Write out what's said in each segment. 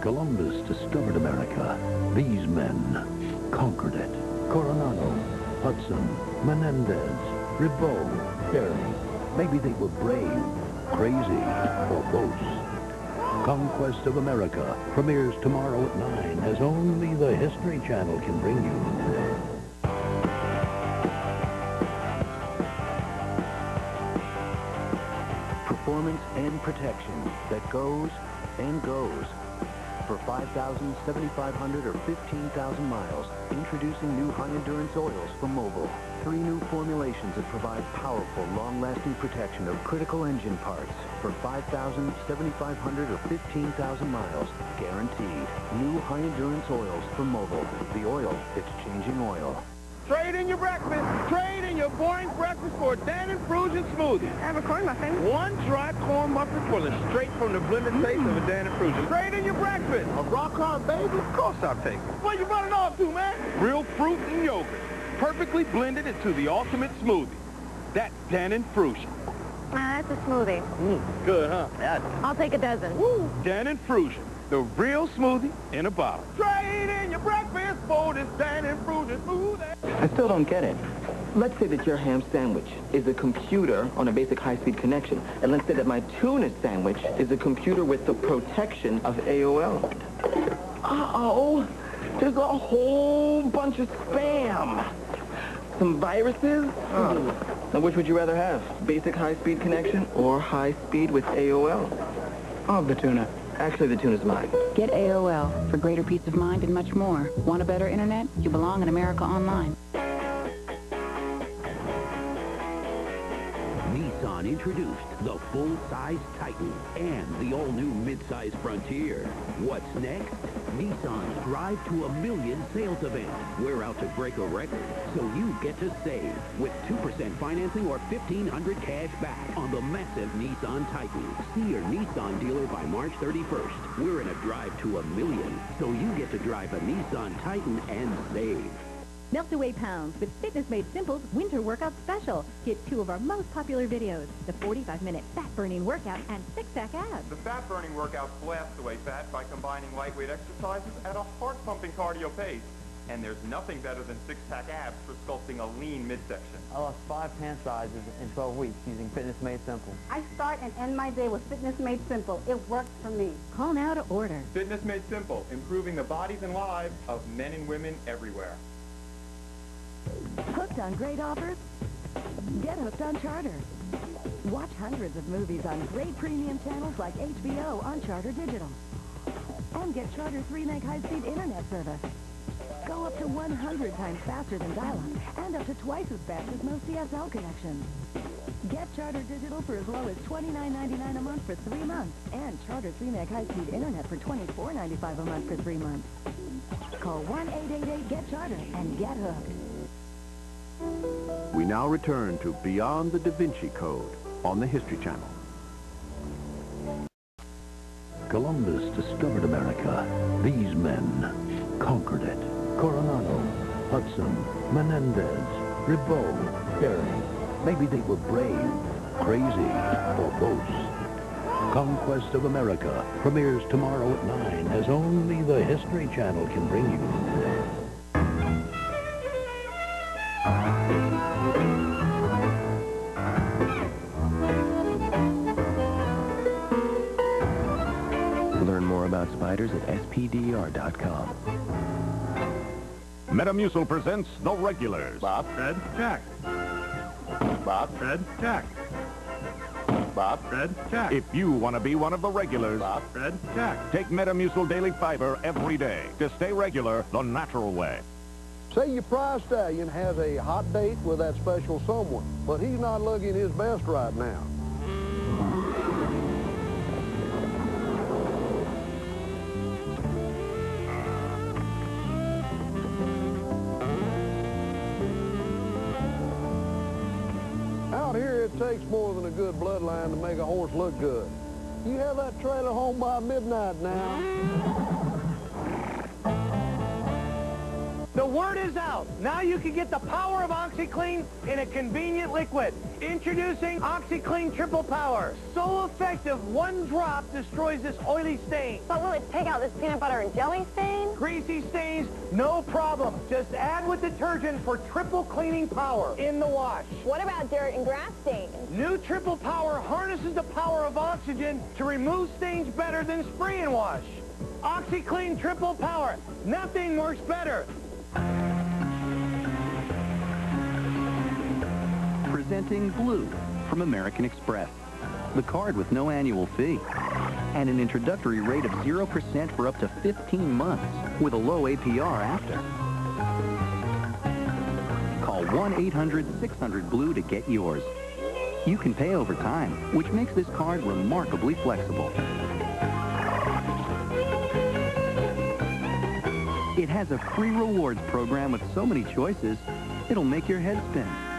Columbus discovered America. These men conquered it. Coronado, Hudson, Menendez, Ribault, Bering. Maybe they were brave, crazy, or both. Conquest of America premieres tomorrow at 9 as only the History Channel can bring you. Performance and protection that goes and goes. For 5,000, 7,500, or 15,000 miles, introducing new high-endurance oils from Mobil. Three new formulations that provide powerful, long-lasting protection of critical engine parts. For 5,000, 7,500, or 15,000 miles, guaranteed. New high-endurance oils from Mobil. The oil that's changing oil. Trade in your breakfast. Trade in your boring breakfast for a Dannon Frusion smoothie. I have a corn muffin. One dry corn muffin full of straight from the blended taste of a Dannon Frusion. Trade in your breakfast. A rock hard bagel? Of course I'll take it. What you running off to, man? Real fruit and yogurt. Perfectly blended into the ultimate smoothie. That's Dannon Frusion. Ah, that's a smoothie. Mm, good, huh? I'll take a dozen. Woo! Dannon Frusion. The real smoothie in a bottle. Trade in your breakfast for this Dannon Frusion. I still don't get it. Let's say that your ham sandwich is a computer on a basic high-speed connection, and let's say that my tuna sandwich is a computer with the protection of AOL. Uh-oh, there's a whole bunch of spam. Some viruses? Now, which would you rather have? Basic high-speed connection or high-speed with AOL? Oh, the tuna. Actually, the tuna's mine. Get AOL for greater peace of mind and much more. Want a better internet? You belong in America Online. Nissan introduced the full-size Titan and the all-new mid-size Frontier. What's next? Nissan's Drive to a Million sales event. We're out to break a record, so you get to save with 2% financing or 1500 cash back on the massive Nissan Titan. See your Nissan dealer by March 31st. We're in a Drive to a Million, so you get to drive a Nissan Titan and save. Melt away pounds with Fitness Made Simple's Winter Workout Special. Get two of our most popular videos, the 45-minute fat-burning workout and six-pack abs. The fat-burning workout blasts away fat by combining lightweight exercises at a heart-pumping cardio pace. And there's nothing better than six-pack abs for sculpting a lean midsection. I lost five pant sizes in 12 weeks using Fitness Made Simple. I start and end my day with Fitness Made Simple. It works for me. Call now to order. Fitness Made Simple, improving the bodies and lives of men and women everywhere. Hooked on great offers? Get hooked on Charter. Watch hundreds of movies on great premium channels like HBO on Charter Digital. And get Charter 3 meg high-speed internet service. Go up to 100 times faster than dial-up and up to twice as fast as most DSL connections. Get Charter Digital for as low as $29.99 a month for three months and Charter 3 meg high-speed internet for $24.95 a month for three months. Call 1-888-GET-CHARTER and get hooked. We now return to Beyond the Da Vinci Code on the History Channel. Columbus discovered America. These men conquered it. Coronado, Hudson, Menendez, Ribault, Bering. Maybe they were brave, crazy, or both. Conquest of America premieres tomorrow at 9 as only the History Channel can bring you. About at spdr.com. Metamucil presents The Regulars. Bob. Fred. Jack. Bob. Fred. Jack. Bob. Fred. Jack. If you want to be one of the regulars, Bob. Fred. Jack. take Metamucil Daily Fiber every day to stay regular the natural way. Say your prize stallion has a hot date with that special someone, but he's not looking his best right now. Takes more than a good bloodline to make a horse look good. You have that trailer home by midnight now. word is out. Now you can get the power of OxiClean in a convenient liquid. Introducing OxiClean Triple Power. So effective, one drop destroys this oily stain. But will it take out this peanut butter and jelly stain? Greasy stains, no problem. Just add with detergent for triple cleaning power in the wash. What about dirt and grass stains? New Triple Power harnesses the power of oxygen to remove stains better than spray and wash. OxiClean Triple Power. Nothing works better. Presenting Blue from American Express. The card with no annual fee. And an introductory rate of 0% for up to 15 months with a low APR after. Call 1-800-600-BLUE to get yours. You can pay over time, which makes this card remarkably flexible. It has a free rewards program with so many choices, it'll make your head spin.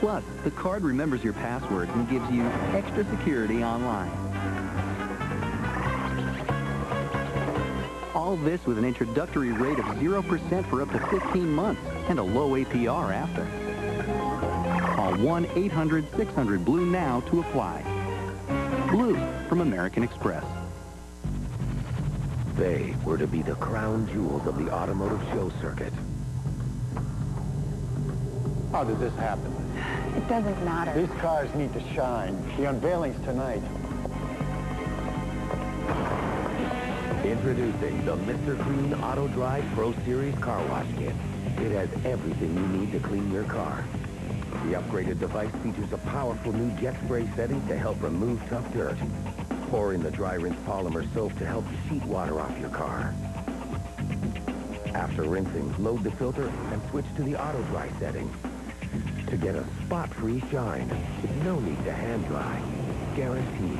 Plus, the card remembers your password and gives you extra security online. All this with an introductory rate of 0% for up to 15 months and a low APR after. Call 1-800-600-BLUE now to apply. Blue from American Express. They were to be the crown jewels of the automotive show circuit. How did this happen? It doesn't matter. These cars need to shine. The unveiling's tonight. Introducing the Mr. Clean Auto Dry Pro Series Car Wash Kit. It has everything you need to clean your car. The upgraded device features a powerful new jet spray setting to help remove tough dirt. Pour in the dry rinse polymer soap to help sheet water off your car. After rinsing, load the filter and switch to the auto dry setting. To get a spot-free shine with no need to hand dry. Guaranteed.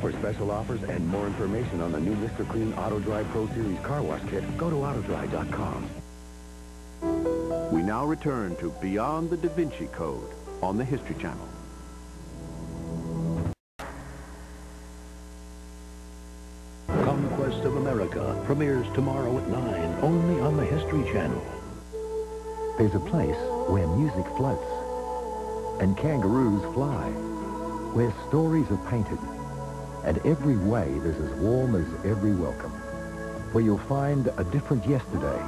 For special offers and more information on the new Mr. Clean Auto Dry Pro Series Car Wash Kit, go to autodry.com. We now return to Beyond the Da Vinci Code on the History Channel. Premieres tomorrow at 9, only on the History Channel. There's a place where music floats and kangaroos fly, where stories are painted, and every wave is as warm as every welcome, where you'll find a different yesterday,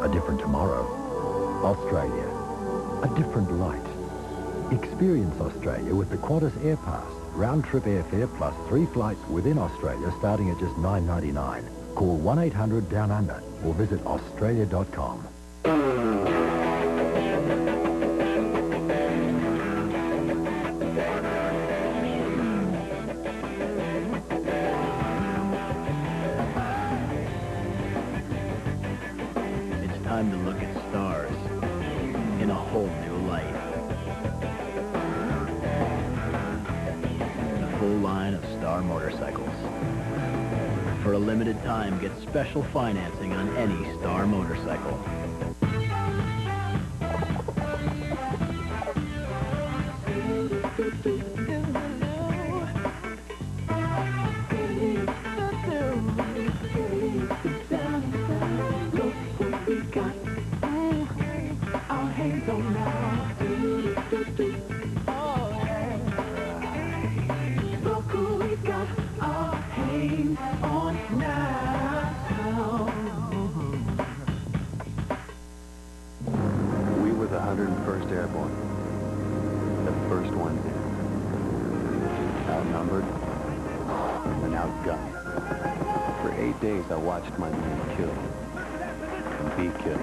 a different tomorrow, Australia, a different light. Experience Australia with the Qantas Air Pass, round-trip airfare plus three flights within Australia starting at just $9.99. Call 1-800-DOWN-UNDER or visit australia.com. It's time to look at stars in a whole new light. A full line of Star motorcycles. For a limited time, get special financing on any Star motorcycle. Days, I watched my men kill and be killed.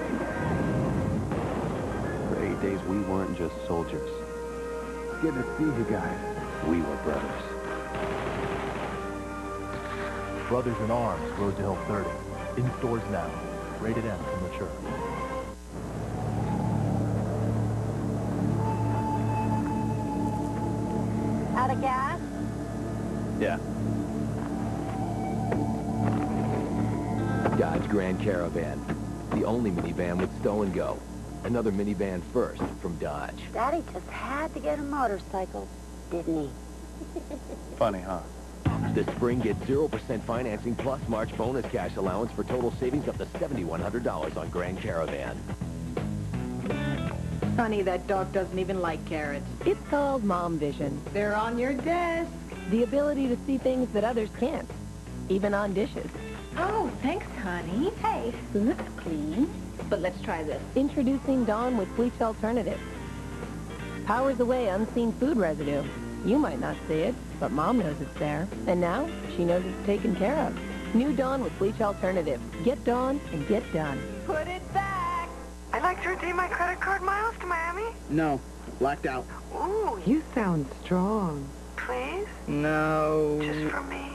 For eight days, we weren't just soldiers. Good to see you guys. We were brothers. Brothers in Arms, Road to Hill 30. In stores now. Rated M for mature. Out of gas? Yeah. Grand Caravan. the only minivan with stow and go. Another minivan first from Dodge. Daddy just had to get a motorcycle, didn't he? Funny, huh? This spring, get 0% financing plus March bonus cash allowance for total savings up to $7,100 on Grand Caravan. Honey, that dog doesn't even like carrots. It's called Mom Vision. They're on your desk. The ability to see things that others can't, even on dishes. Oh, thanks, honey. Hey, looks clean. But let's try this. Introducing Dawn with Bleach Alternative. Powers away unseen food residue. You might not see it, but Mom knows it's there. And now, she knows it's taken care of. New Dawn with Bleach Alternative. Get Dawn and get done. Put it back. I'd like to redeem my credit card miles to Miami. No. Blacked out. Ooh, You sound strong. please? No. Just for me.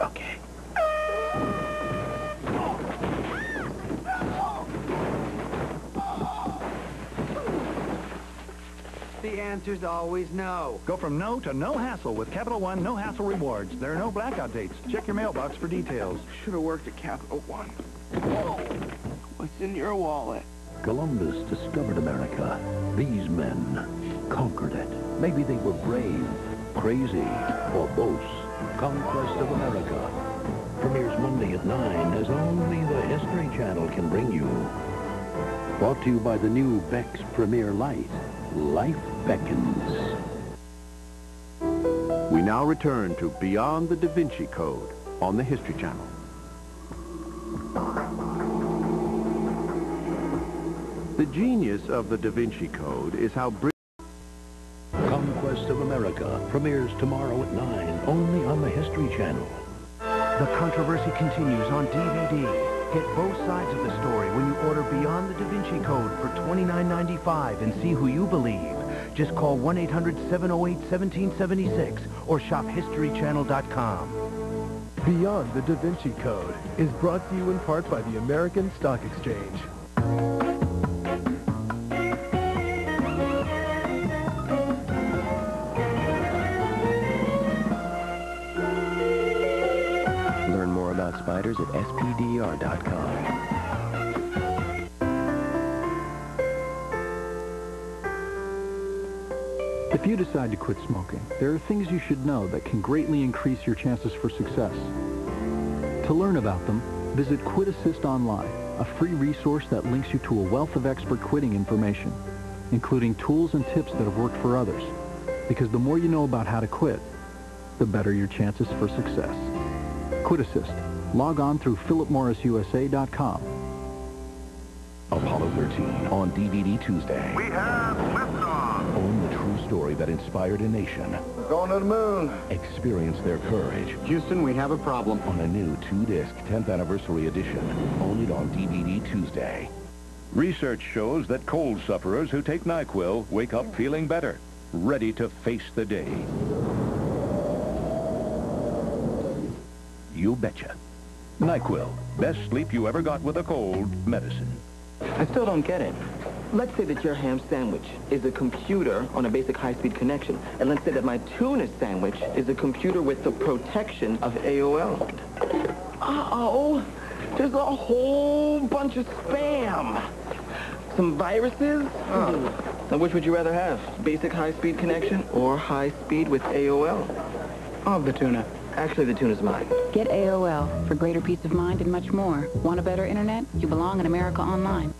Okay. Answer's always no. Go from no to no hassle with Capital One No Hassle Rewards. There are no blackout dates. Check your mailbox for details. Should have worked at Capital One. Whoa! What's in your wallet? Columbus discovered America. These men conquered it. Maybe they were brave, crazy, or both. Conquest of America. Premieres Monday at 9 as only the History Channel can bring you. Brought to you by the new Beck's Premier Light. Life beckons. We now return to Beyond the Da Vinci Code on the History Channel. The genius of the Da Vinci Code is how Conquest of America premieres tomorrow at 9 only on the History Channel. The controversy continues on DVD. Get both sides of the story when you order Beyond the Da Vinci Code for $29.95 and see who you believe. Just call 1-800-708-1776 or shop HistoryChannel.com. Beyond the Da Vinci Code is brought to you in part by the American Stock Exchange. About spiders at spdr.com. If you decide to quit smoking, there are things you should know that can greatly increase your chances for success. To learn about them, visit Quit Assist Online, a free resource that links you to a wealth of expert quitting information, including tools and tips that have worked for others. Because the more you know about how to quit, the better your chances for success. Quit Assist. Log on through philipmorrisusa.com. Apollo 13 on DVD Tuesday. We have liftoff. Own the true story that inspired a nation. We're going to the moon. Experience their courage. Houston, we have a problem. On a new two-disc 10th anniversary edition. Only on DVD Tuesday. Research shows that cold sufferers who take NyQuil wake up feeling better, ready to face the day. You betcha. NyQuil, best sleep you ever got with a cold medicine. I still don't get it. Let's say that your ham sandwich is a computer on a basic high-speed connection. And let's say that my tuna sandwich is a computer with the protection of AOL. Uh-oh. There's a whole bunch of spam. Some viruses? Oh. Now, which would you rather have? Basic high-speed connection or high-speed with AOL? Oh, the tuna. Actually, the tuna's mine. Get AOL for greater peace of mind and much more. Want a better internet? You belong in America Online.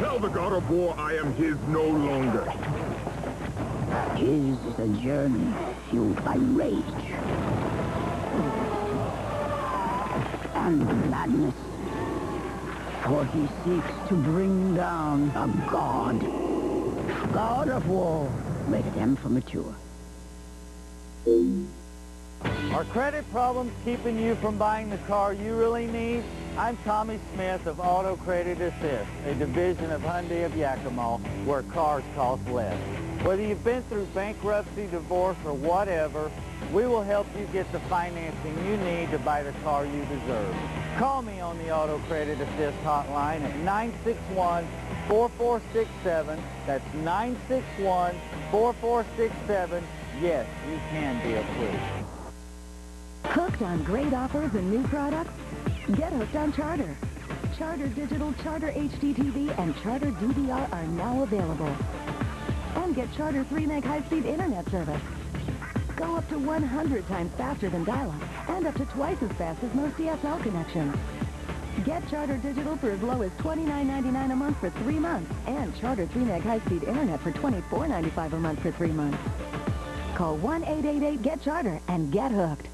Tell the god of war I am his no longer. His is a journey fueled by rage and madness. For he seeks to bring down a god. God of war, rated M for mature. Are credit problems keeping you from buying the car you really need? I'm Tommy Smith of Auto Credit Assist, a division of Hyundai of Yakima where cars cost less. Whether you've been through bankruptcy, divorce, or whatever, we will help you get the financing you need to buy the car you deserve. Call me on the Auto Credit Assist hotline at 961-4467. That's 961-4467. Yes, you can be approved. Hooked on great offers and new products? Get hooked on Charter. Charter Digital, Charter HDTV, and Charter DVR are now available. And get Charter 3 meg high-speed internet service. Go up to 100 times faster than dial-up and up to twice as fast as most DSL connections. Get Charter Digital for as low as $29.99 a month for three months and Charter 3 meg high-speed internet for $24.95 a month for three months. Call 1-888-GET-CHARTER and get hooked.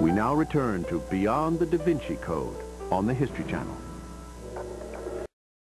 We now return to Beyond the Da Vinci Code on the History Channel.